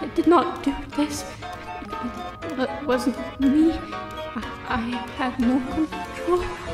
I did not do this. It, wasn't me. I, I had no control.